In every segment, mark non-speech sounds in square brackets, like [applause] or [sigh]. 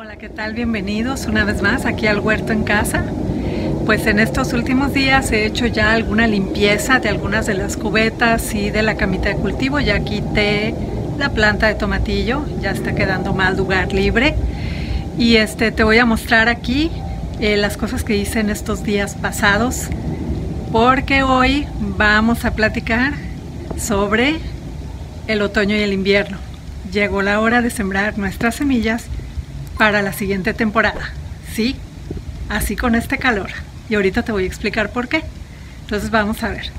Hola, ¿qué tal? Bienvenidos una vez más aquí al huerto en casa. Pues en estos últimos días he hecho ya alguna limpieza de algunas de las cubetas y de la camita de cultivo. Ya quité la planta de tomatillo, ya está quedando más lugar libre. Y este te voy a mostrar aquí eh, las cosas que hice en estos días pasados, porque hoy vamos a platicar sobre el otoño y el invierno. Llegó la hora de sembrar nuestras semillas para la siguiente temporada. Sí, así con este calor. Y ahorita te voy a explicar por qué. Entonces vamos a ver.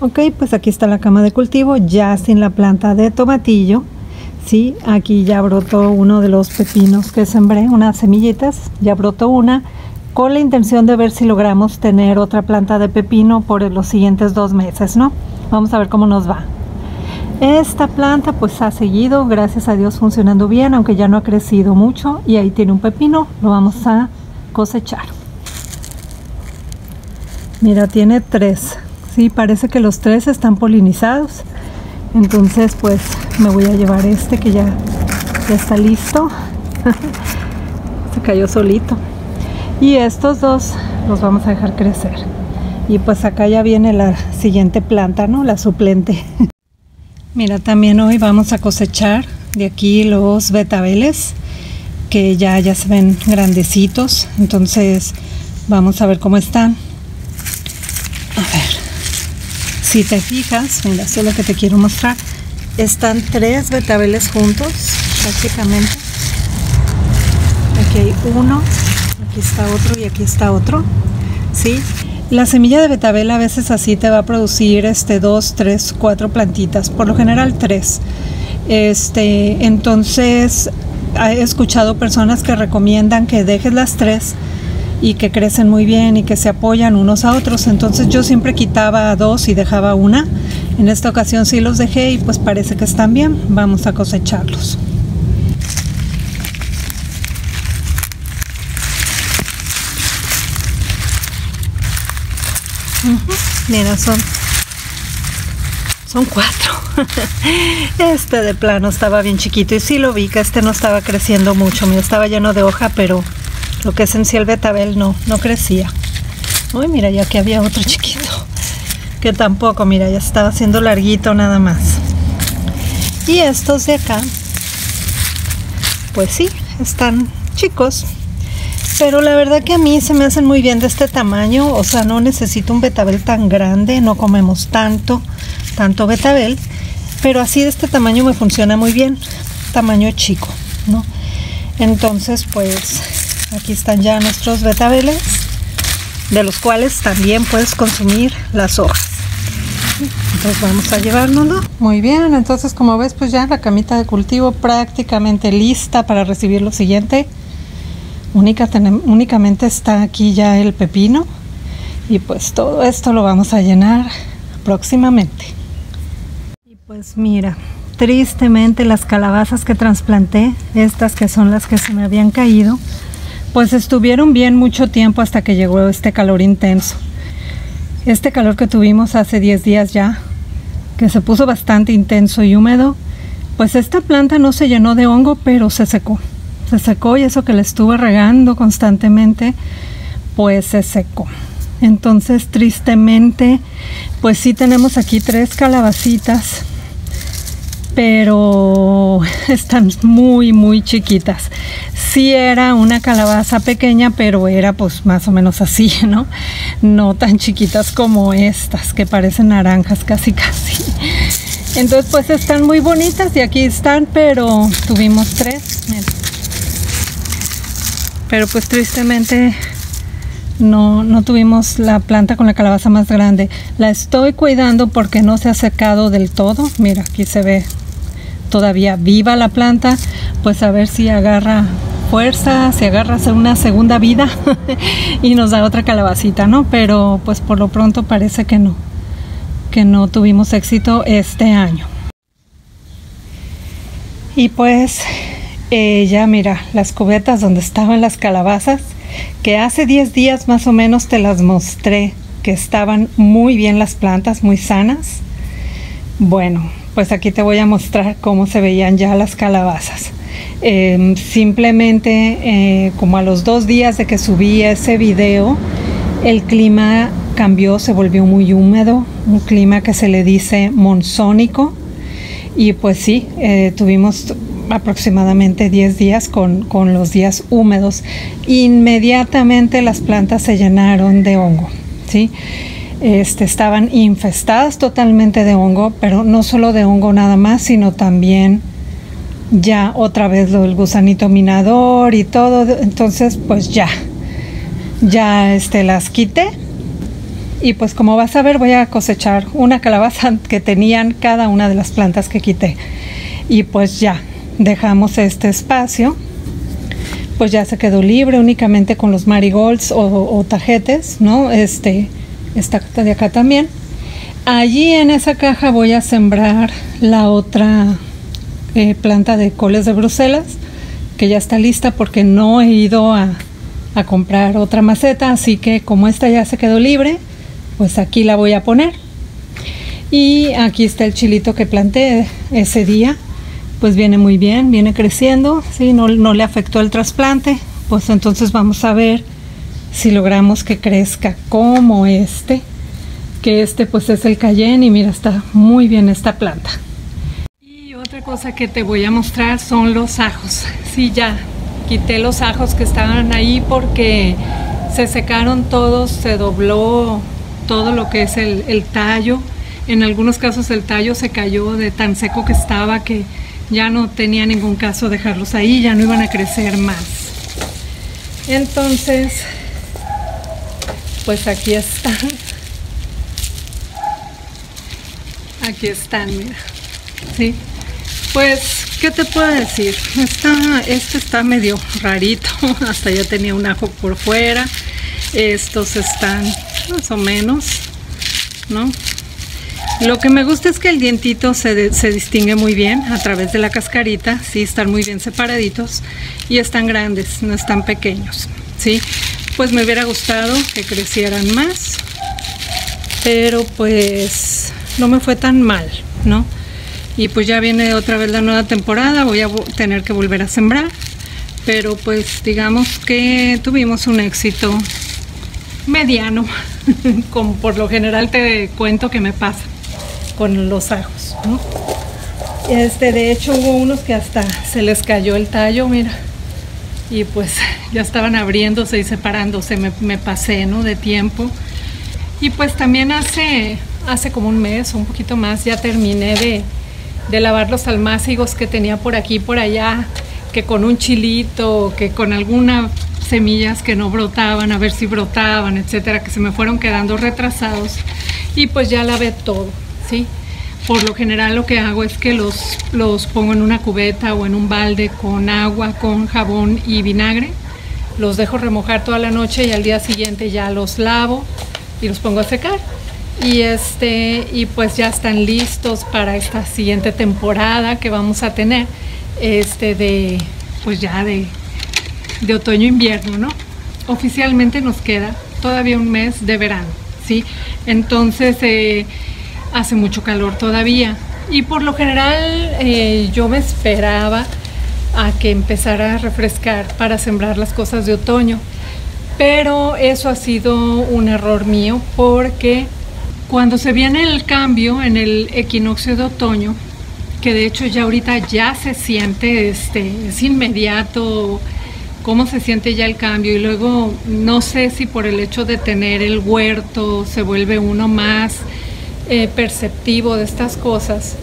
Ok, pues aquí está la cama de cultivo, ya sin la planta de tomatillo. Sí, aquí ya brotó uno de los pepinos que sembré, unas semillitas, ya brotó una, con la intención de ver si logramos tener otra planta de pepino por los siguientes dos meses, ¿no? Vamos a ver cómo nos va. Esta planta pues ha seguido, gracias a Dios, funcionando bien, aunque ya no ha crecido mucho. Y ahí tiene un pepino, lo vamos a cosechar. Mira, tiene tres. Sí, parece que los tres están polinizados. Entonces pues me voy a llevar este que ya, ya está listo. [laughs] Se cayó solito. Y estos dos los vamos a dejar crecer. Y pues acá ya viene la siguiente planta, ¿no? La suplente. [laughs] Mira, también hoy vamos a cosechar de aquí los betabeles que ya, ya se ven grandecitos. Entonces vamos a ver cómo están. A ver, si te fijas, mira, esto es lo que te quiero mostrar. Están tres betabeles juntos, prácticamente. Aquí hay uno, aquí está otro y aquí está otro. ¿Sí? La semilla de betabel a veces así te va a producir este dos, tres, cuatro plantitas, por lo general tres. Este, entonces he escuchado personas que recomiendan que dejes las tres y que crecen muy bien y que se apoyan unos a otros. Entonces yo siempre quitaba dos y dejaba una. En esta ocasión sí los dejé y pues parece que están bien. Vamos a cosecharlos. Mira, son, son cuatro. [laughs] Este de plano estaba bien chiquito y sí lo vi que este no estaba creciendo mucho. Mira, estaba lleno de hoja, pero lo que es en sí el betabel no, no crecía. Uy, mira, ya que había otro chiquito. Que tampoco, mira, ya estaba haciendo larguito nada más. Y estos de acá, pues sí, están chicos, pero la verdad que a mí se me hacen muy bien de este tamaño, o sea, no necesito un betabel tan grande, no comemos tanto, tanto betabel, pero así de este tamaño me funciona muy bien, tamaño chico, ¿no? Entonces, pues aquí están ya nuestros betabeles, de los cuales también puedes consumir las hojas. Entonces vamos a llevárnoslo. Muy bien, entonces como ves, pues ya la camita de cultivo prácticamente lista para recibir lo siguiente únicamente está aquí ya el pepino y pues todo esto lo vamos a llenar próximamente. Y pues mira, tristemente las calabazas que trasplanté, estas que son las que se me habían caído, pues estuvieron bien mucho tiempo hasta que llegó este calor intenso. Este calor que tuvimos hace 10 días ya, que se puso bastante intenso y húmedo, pues esta planta no se llenó de hongo, pero se secó se secó y eso que le estuve regando constantemente, pues se secó. Entonces, tristemente, pues sí tenemos aquí tres calabacitas, pero [laughs] están muy, muy chiquitas. Sí era una calabaza pequeña, pero era pues más o menos así, [laughs] ¿no? No tan chiquitas como estas, que parecen naranjas casi, [laughs] casi. Entonces, pues están muy bonitas y aquí están, pero tuvimos tres pero pues tristemente no, no tuvimos la planta con la calabaza más grande. La estoy cuidando porque no se ha secado del todo. Mira, aquí se ve todavía viva la planta. Pues a ver si agarra fuerza, si agarra una segunda vida [laughs] y nos da otra calabacita, ¿no? Pero pues por lo pronto parece que no, que no tuvimos éxito este año. Y pues ya mira, las cubetas donde estaban las calabazas, que hace 10 días más o menos te las mostré, que estaban muy bien las plantas, muy sanas. Bueno, pues aquí te voy a mostrar cómo se veían ya las calabazas. Em, simplemente eh, como a los dos días de que subí ese video, el clima cambió, se volvió muy húmedo, un clima que se le dice monzónico. Y pues sí, eh, tuvimos aproximadamente 10 días con, con, los días húmedos. Inmediatamente las plantas se llenaron de hongo. ¿sí? Este, estaban infestadas totalmente de hongo, pero no solo de hongo nada más, sino también ya otra vez lo del gusanito minador y todo, entonces pues ya, ya este, las quité y pues como vas a ver voy a cosechar una calabaza [laughs] que tenían cada una de las plantas que quité y pues ya dejamos este espacio pues ya se quedó libre únicamente con los marigolds o, tajetes no este esta de acá también. Allí en esa caja voy a sembrar la otra eh, planta de coles de Bruselas, que ya está lista porque no he ido a, a comprar otra maceta, así que como esta ya se quedó libre, pues aquí la voy a poner. Y aquí está el chilito que planté ese día, pues viene muy bien, viene creciendo, ¿sí? no, no le afectó el trasplante, pues entonces vamos a ver si logramos que crezca como este, que este pues es el cayenne y mira, está muy bien esta planta otra cosa que te voy a mostrar son los ajos. Sí, ya quité los ajos que estaban ahí porque se secaron todos, se dobló todo lo que es el, tallo. En algunos casos el tallo se cayó de tan seco que estaba que ya no tenía ningún caso dejarlos ahí, ya no iban a crecer más. Entonces, pues aquí están. Aquí están, mira. ¿Sí? Pues, ¿qué te puedo decir? este está medio rarito, [laughs] hasta ya tenía un ajo por fuera. Estos están más o menos, ¿no? Lo que me gusta es que el dientito se, se, distingue muy bien a través de la cascarita, sí, están muy bien separaditos y están grandes, no están pequeños, sí. Pues me hubiera gustado que crecieran más, pero pues no me fue tan mal, ¿no? y pues ya viene otra vez la nueva temporada, voy a tener que volver a sembrar, pero pues digamos que tuvimos un éxito mediano, [laughs] como por lo general te cuento que me pasa con los ajos, Este, de hecho hubo unos que hasta se les cayó el tallo, mira, y pues ya estaban abriéndose y separándose, me, pasé, ¿no? De tiempo. Y pues también hace, hace como un mes un poquito más ya terminé de, de lavar los almácigos que tenía por aquí y por allá, que con un chilito, que con algunas semillas que no brotaban, a ver si brotaban, etcétera, que se me fueron quedando retrasados y pues ya lavé todo, ¿sí? Por lo general lo que hago es que los, los pongo en una cubeta o en un balde con agua, con jabón y vinagre, los dejo remojar toda la noche y al día siguiente ya los lavo y los pongo a secar. Y este y pues ya están listos para esta siguiente temporada que vamos a tener este de pues ya de, de otoño invierno no oficialmente nos queda todavía un mes de verano sí entonces eh, hace mucho calor todavía. Y por lo general eh, yo me esperaba a que empezara a refrescar para sembrar las cosas de otoño. Pero eso ha sido un error mío porque cuando se viene el cambio en el equinoccio de otoño, que de hecho ya ahorita ya se siente, este, es inmediato cómo se siente ya el cambio y luego no sé si por el hecho de tener el huerto se vuelve uno más eh, perceptivo de estas cosas,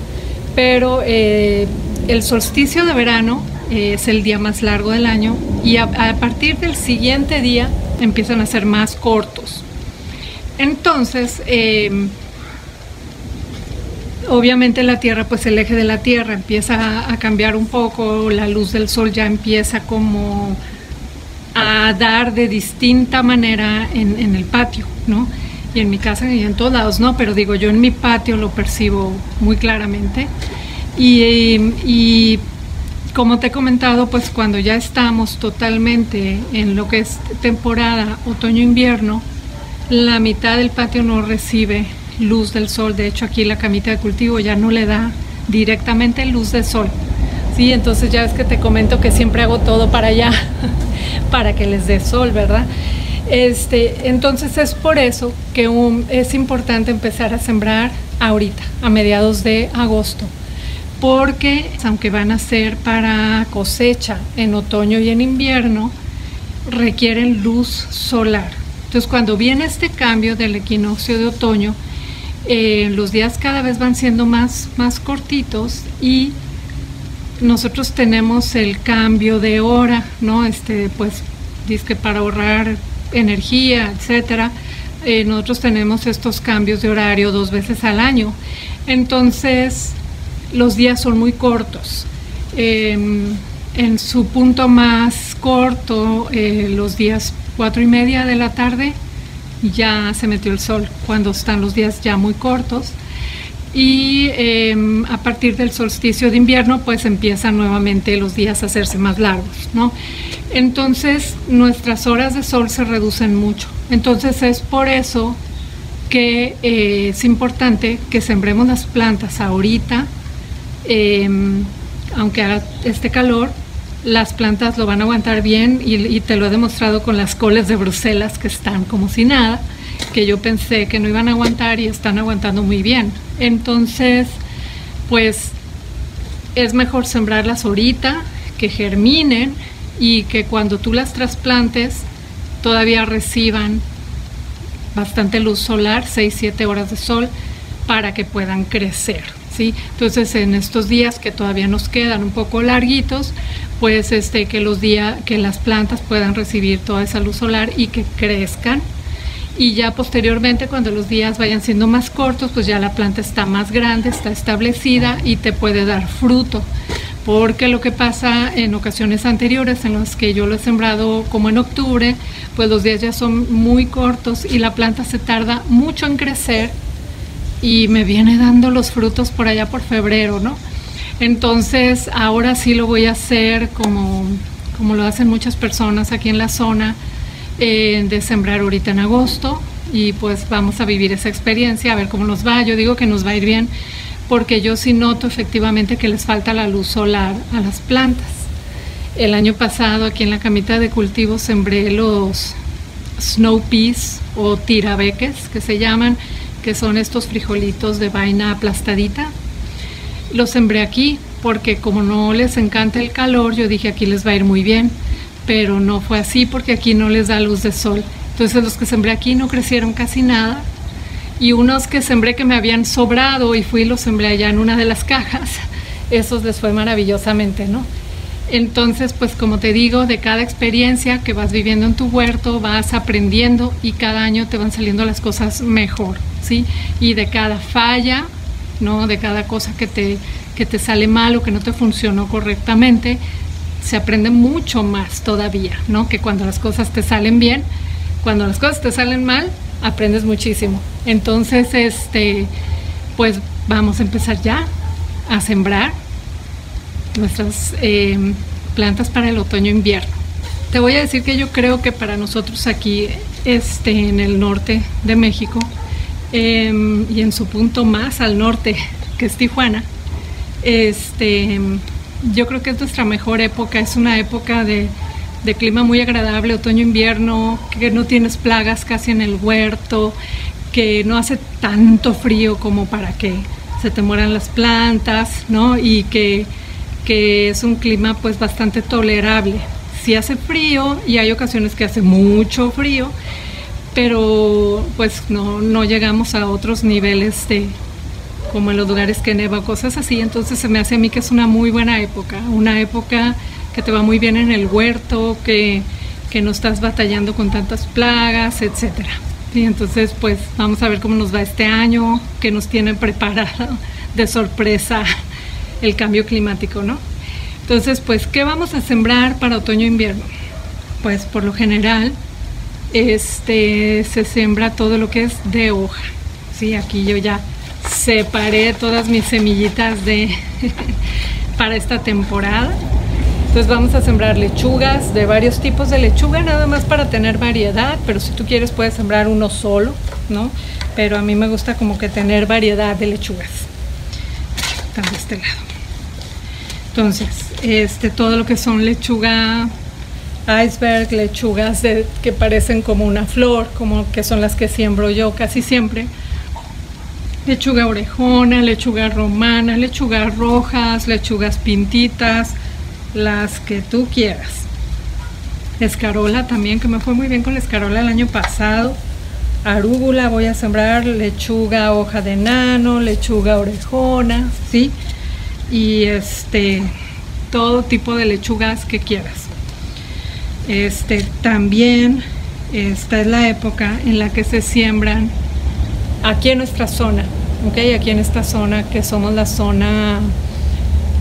pero eh, el solsticio de verano eh, es el día más largo del año y a partir del siguiente día empiezan a ser más cortos. Entonces, obviamente la Tierra, pues el eje de la Tierra empieza a cambiar un poco, la luz del Sol ya empieza como a dar de distinta manera en, el patio, ¿no? Y en mi casa y en todos lados, no, pero digo, yo en mi patio lo percibo muy claramente. Y, y como te he comentado, pues cuando ya estamos totalmente en lo que es temporada otoño-invierno, la mitad del patio no recibe luz del sol. De hecho, aquí la camita de cultivo ya no le da directamente luz del sol, Sí, entonces ya es que te comento que siempre hago todo para allá, [laughs] para que les dé sol, ¿verdad? Este, entonces es por eso que es importante empezar a sembrar ahorita, a mediados de agosto, porque aunque van a ser para cosecha en otoño y en invierno, requieren luz solar. Entonces cuando viene este cambio del equinoccio de otoño, eh, los días cada vez van siendo más, más cortitos y nosotros tenemos el cambio de hora, ¿no? Este, pues, dice que para ahorrar energía, etcétera. Eh, nosotros tenemos estos cambios de horario dos veces al año. Entonces, los días son muy cortos. Em, en su punto más corto, eh, los días cuatro y media de la tarde, ya se metió el sol, cuando están los días ya muy cortos. Y em, a partir del solsticio de invierno, pues empiezan nuevamente los días a hacerse más largos, ¿no? Entonces nuestras horas de sol se reducen mucho. Entonces es por eso que eh, es importante que sembremos las plantas ahorita, em, aunque haga este calor, las plantas lo van a aguantar bien y, te lo he demostrado con las coles de Bruselas que están como si nada, que yo pensé que no iban a aguantar y están aguantando muy bien. Entonces, pues es mejor sembrarlas ahorita, que germinen y que cuando tú las trasplantes todavía reciban bastante luz solar, 6-7 horas de sol, para que puedan crecer. ¿sí? Entonces en estos días que todavía nos quedan un poco larguitos, pues este, que, los días, que las plantas puedan recibir toda esa luz solar y que crezcan. Y ya posteriormente, cuando los días vayan siendo más cortos, pues ya la planta está más grande, está establecida y te puede dar fruto porque lo que pasa en ocasiones anteriores en las que yo lo he sembrado como en octubre, pues los días ya son muy cortos y la planta se tarda mucho en crecer y me viene dando los frutos por allá por febrero, ¿no? Entonces ahora sí lo voy a hacer como, como lo hacen muchas personas aquí en la zona, eh, de sembrar ahorita en agosto y pues vamos a vivir esa experiencia, a ver cómo nos va. Yo digo que nos va a ir bien porque yo sí noto efectivamente que les falta la luz solar a las plantas. El año pasado aquí en la camita de cultivo sembré los snow peas o tirabeques que se llaman, que son estos frijolitos de vaina aplastadita. Los sembré aquí porque como no les encanta el calor, yo dije aquí les va a ir muy bien, pero no fue así porque aquí no les da luz de sol. Entonces los que sembré aquí no crecieron casi nada y unos que sembré que me habían sobrado y fui y los sembré allá en una de las cajas, [laughs] esos les fue maravillosamente, ¿no? Entonces, pues como te digo, de cada experiencia que vas viviendo en tu huerto, vas aprendiendo y cada año te van saliendo las cosas mejor, ¿sí? Y de cada falla, ¿no? De cada cosa que te, que te sale mal o que no te funcionó correctamente, se aprende mucho más todavía, ¿no? Que cuando las cosas te salen bien, cuando las cosas te salen mal, aprendes muchísimo. Entonces, este, pues vamos a empezar ya a sembrar nuestras em, plantas para el otoño-invierno. Te voy a decir que yo creo que para nosotros aquí, este, en el norte de México, em, y en su punto más al norte, que es Tijuana, este, yo creo que es nuestra mejor época, es una época de de clima muy agradable, otoño-invierno, que no tienes plagas casi en el huerto, que no hace tanto frío como para que se te mueran las plantas, ¿no? Y que, es un clima pues bastante tolerable. Sí hace frío y hay ocasiones que hace mucho frío, pero pues no, no llegamos a otros niveles de como en los lugares que neva, cosas así, entonces se me hace a mí que es una muy buena época, una época que te va muy bien en el huerto, que, no estás batallando con tantas plagas, etcétera. Y entonces, pues vamos a ver cómo nos va este año, que nos tiene preparado de sorpresa el cambio climático, ¿no? Entonces, pues, ¿qué vamos a sembrar para otoño-invierno? Pues por lo general, este, se siembra todo lo que es de hoja. Sí, aquí yo ya separé todas mis semillitas de [laughs] para esta temporada. Entonces vamos a sembrar lechugas de varios tipos de lechuga, nada más para tener variedad, pero si tú quieres puedes sembrar uno solo, ¿no? Pero a mí me gusta como que tener variedad de lechugas. Están de este lado. Entonces, este, todo lo que son lechuga iceberg, lechugas de, que parecen como una flor, como que son las que siembro yo casi siempre. Lechuga orejona, lechuga romana, lechugas rojas, lechugas pintitas, las que tú quieras. Escarola también, que me fue muy bien con la escarola el año pasado. Arúgula voy a sembrar, lechuga hoja de nano, lechuga orejona, ¿sí? Y este, todo tipo de lechugas que quieras. Este, también esta es la época en la que se siembran aquí en nuestra zona, ¿ok? Aquí en esta zona que somos la zona,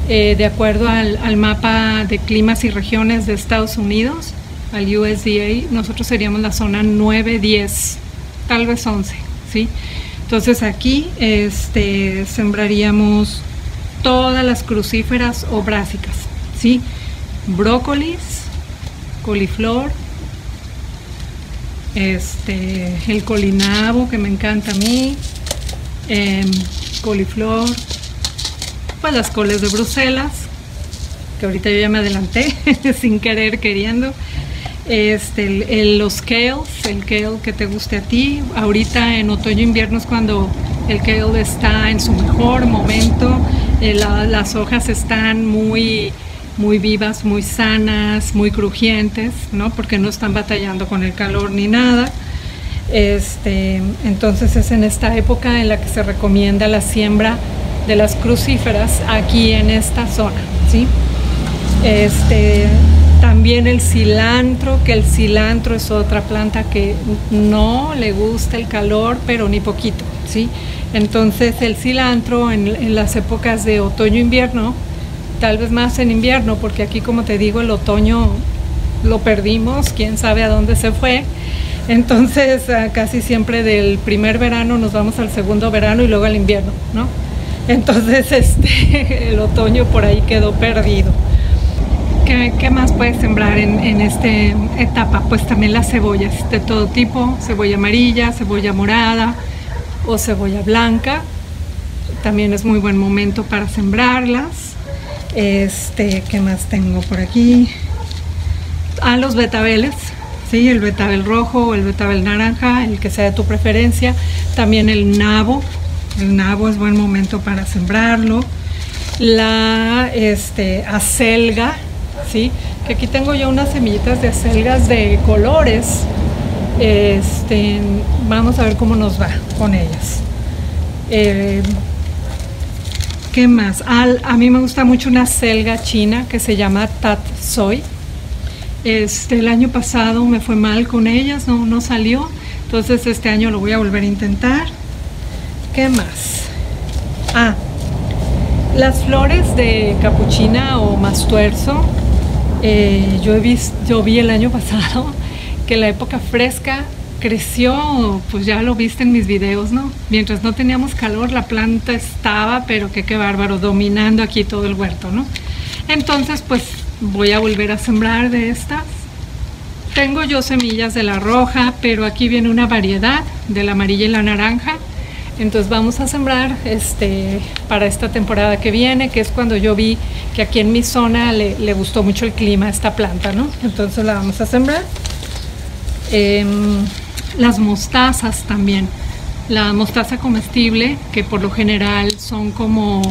eh, de acuerdo al, mapa de climas y regiones de Estados Unidos, al USDA, nosotros seríamos la zona 9, 10, tal vez 11, ¿sí? Entonces aquí este, sembraríamos todas las crucíferas o brásicas, ¿sí? Brócolis, coliflor, este, el colinabo que me encanta a mí, em, coliflor, pues las coles de Bruselas, que ahorita yo ya me adelanté [laughs] sin querer queriendo, este, el, los kales, el kale que te guste a ti, ahorita en otoño invierno es cuando el kale está en su mejor momento, eh, las hojas están muy muy vivas, muy sanas, muy crujientes, ¿no? Porque no están batallando con el calor ni nada. Este, entonces es en esta época en la que se recomienda la siembra de las crucíferas aquí en esta zona, ¿sí? Este, también el cilantro, que el cilantro es otra planta que no le gusta el calor, pero ni poquito, ¿sí? Entonces el cilantro en, las épocas de otoño-invierno tal vez más en invierno, porque aquí como te digo el otoño lo perdimos, quién sabe a dónde se fue. Entonces casi siempre del primer verano nos vamos al segundo verano y luego al invierno, ¿no? Entonces este, [laughs] el otoño por ahí quedó perdido. ¿Qué, más puedes sembrar en, en esta etapa? Pues también las cebollas de todo tipo, cebolla amarilla, cebolla morada o cebolla blanca. También es muy buen momento para sembrarlas. Este, ¿qué más tengo por aquí? A los betabeles, ¿sí? El betabel rojo el betabel naranja, el que sea de tu preferencia. También el nabo, el nabo es buen momento para sembrarlo. La este, acelga, ¿sí? Que aquí tengo yo unas semillitas de acelgas de colores. Este, vamos a ver cómo nos va con ellas. Eh, ¿Qué más? a mí me gusta mucho una selga china que se llama Tat Soy. Este, el año pasado me fue mal con ellas, no, no salió. Entonces este año lo voy a volver a intentar. ¿Qué más? Ah, las flores de capuchina o mastuerzo. Eh, yo, he yo vi el año [laughs] pasado que la época fresca creció, pues ya lo viste en mis videos, ¿no? Mientras no teníamos calor, la planta estaba, pero qué, qué bárbaro, dominando aquí todo el huerto, ¿no? Entonces, pues voy a volver a sembrar de estas. Tengo yo semillas de la roja, pero aquí viene una variedad de la amarilla y la naranja. Entonces vamos a sembrar este, para esta temporada que viene, que es cuando yo vi que aquí en mi zona le, gustó mucho el clima a esta planta, ¿no? Entonces la vamos a sembrar. Eh, las mostazas también. La mostaza comestible, que por lo general son como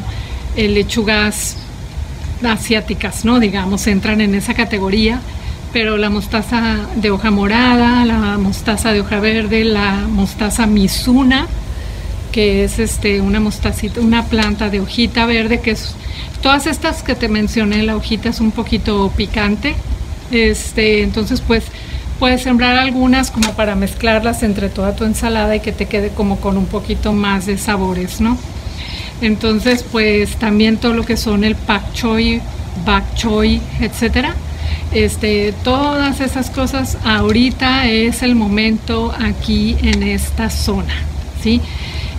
eh, lechugas asiáticas, ¿no? Digamos, entran en esa categoría. Pero la mostaza de hoja morada, la mostaza de hoja verde, la mostaza misuna, que es este, una mostacita, una planta de hojita verde, que es todas estas que te mencioné, la hojita es un poquito picante. Este, entonces, pues Puedes sembrar algunas como para mezclarlas entre toda tu ensalada y que te quede como con un poquito más de sabores, ¿no? Entonces, pues también todo lo que son el pak choi, bak choi, etcétera. Este, todas esas cosas ahorita es el momento aquí en esta zona, ¿sí?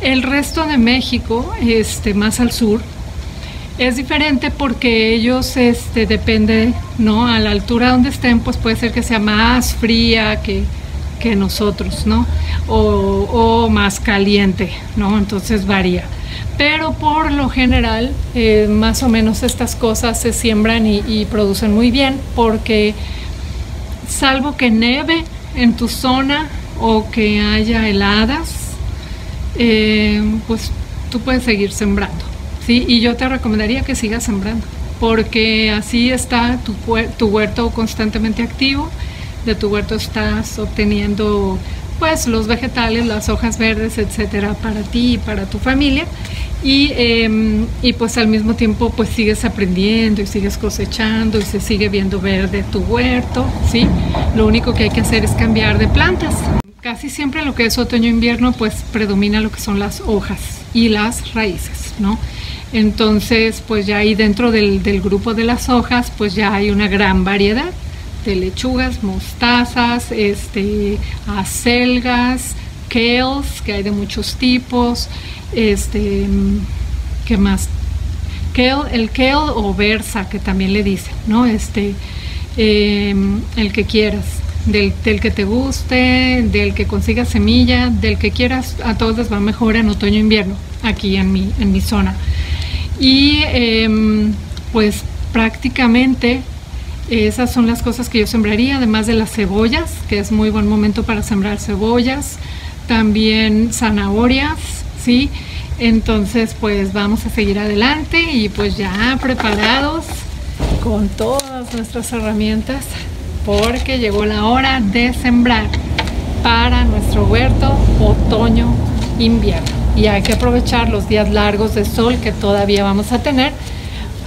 El resto de México, este, más al sur, es diferente porque ellos, este, depende, ¿no? A la altura donde estén, pues puede ser que sea más fría que, nosotros, ¿no? O, más caliente, ¿no? Entonces varía. pero por lo general eh, más o menos estas cosas se siembran y, producen muy bien porque salvo que neve en tu zona o que haya heladas, eh, pues tú puedes seguir sembrando. ¿sí? Y yo te recomendaría que sigas sembrando porque así está tu, tu huerto constantemente activo, de tu huerto estás obteniendo pues los vegetales, las hojas verdes, etcétera, para ti y para tu familia. Y, em, y, pues al mismo tiempo pues sigues aprendiendo y sigues cosechando y se sigue viendo verde tu huerto, ¿sí? Lo único que hay que hacer es cambiar de plantas. Casi siempre lo que es otoño-invierno pues predomina lo que son las hojas y las raíces, ¿no? Entonces pues ya ahí dentro del, del grupo de las hojas pues ya hay una gran variedad de lechugas, mostazas, este, acelgas, kales, que hay de muchos tipos, este, ¿qué más? Kale, el kale o versa, que también le dicen, ¿no? Este, em, el que quieras, del, que te guste, del que consigas semilla, del que quieras, a todos les va mejor en otoño e invierno, aquí en mi, en mi zona. Y em, pues prácticamente esas son las cosas que yo sembraría, además de las cebollas, que es muy buen momento para sembrar cebollas, también zanahorias, ¿sí? Entonces, pues vamos a seguir adelante y pues ya preparados con todas nuestras herramientas porque llegó la hora de sembrar para nuestro huerto otoño-invierno. Y hay que aprovechar los días largos de sol que todavía vamos a tener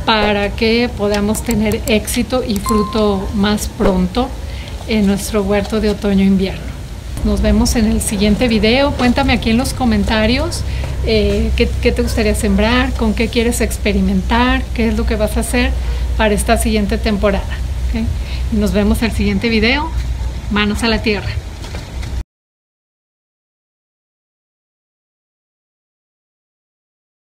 para que podamos tener éxito y fruto más pronto en nuestro huerto de otoño-invierno. Nos vemos en el siguiente video. Cuéntame aquí en los comentarios eh, qué, te gustaría sembrar, con qué quieres experimentar, qué es lo que vas a hacer para esta siguiente temporada. Nos vemos el siguiente video. Manos a la tierra.